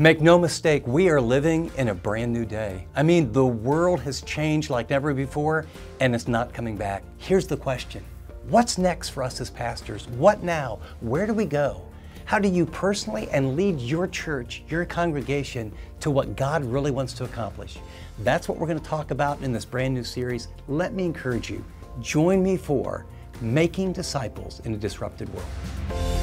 Make no mistake, we are living in a brand new day. I mean, the world has changed like never before, and it's not coming back. Here's the question What's next for us as pastors? What now? Where do we go? How do you personally and lead your church, your congregation, to what God really wants to accomplish? That's what we're going to talk about in this brand new series. Let me encourage you join me for Making Disciples in a Disrupted World.